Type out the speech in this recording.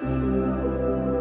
うん。